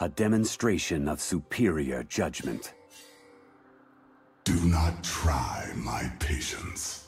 A demonstration of superior judgment. Do not try my patience.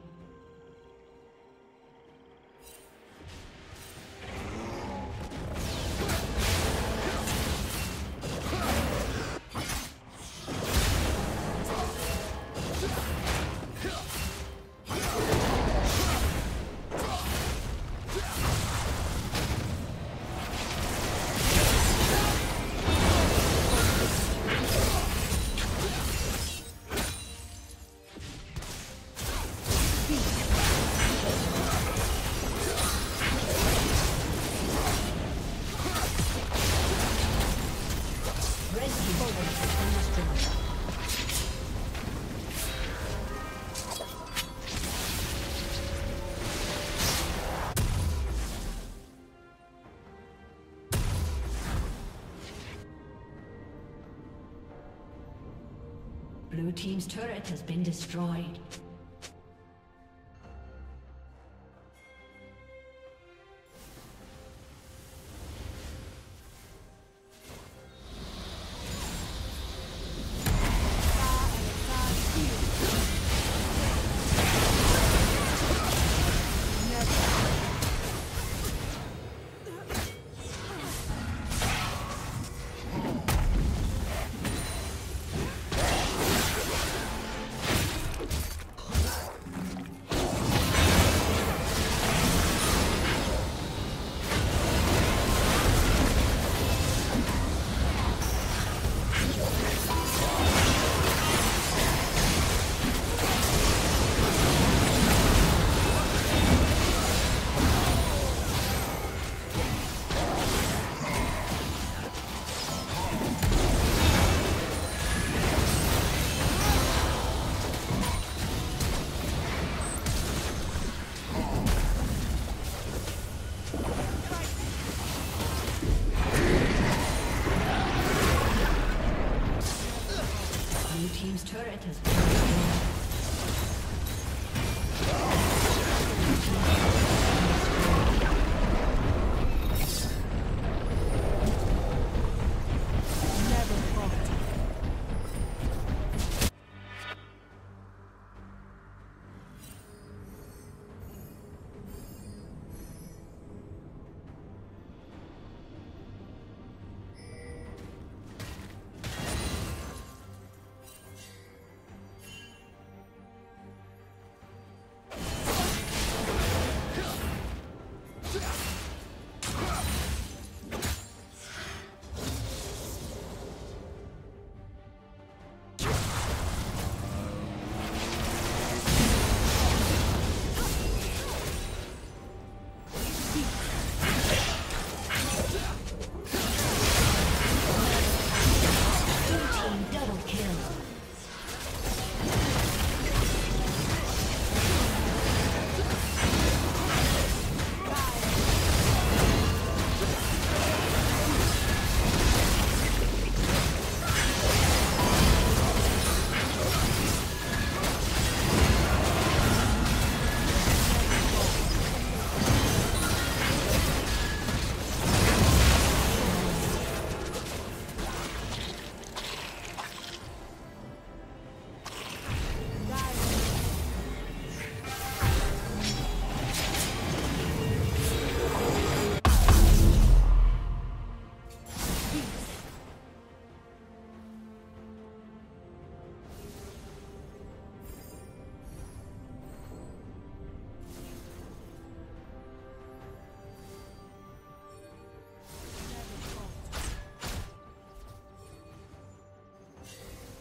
Destroyed.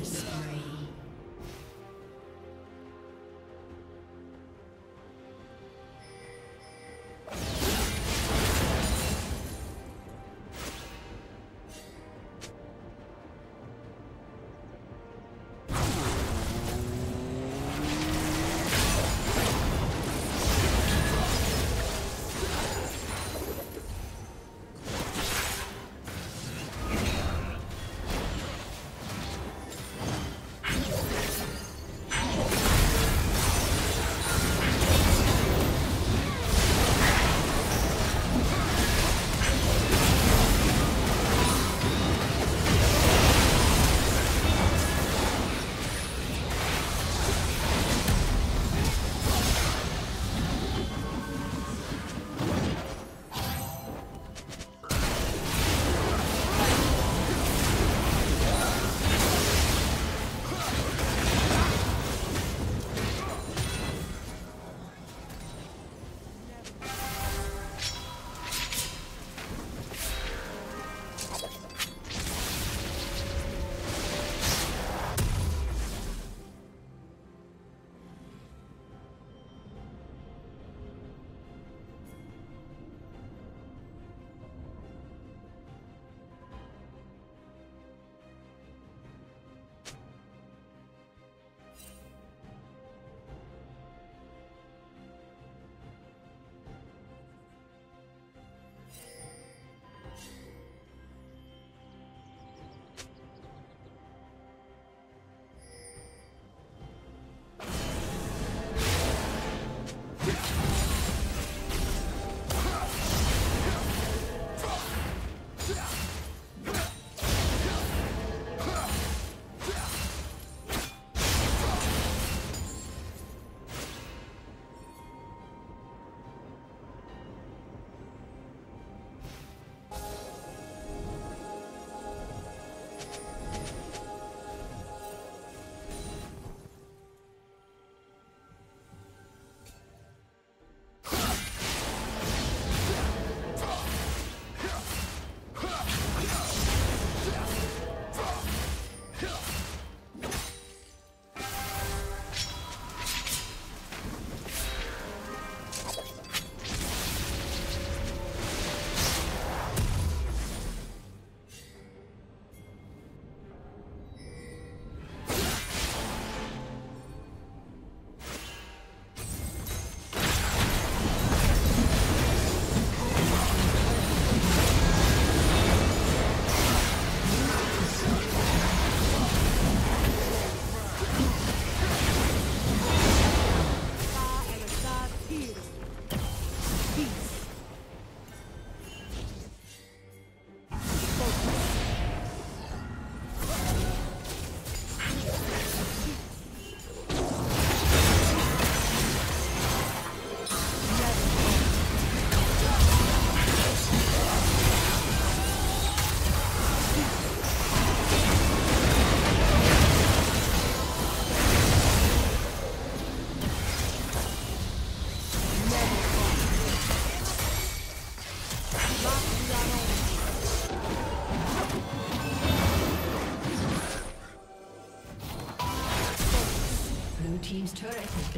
Killing.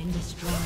Been destroyed.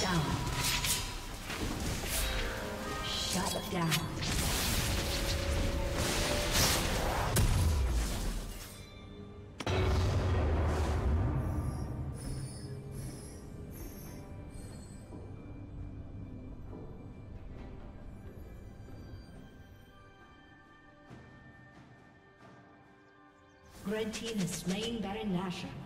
Down. Shut down. Red team has slain Baron Nashor.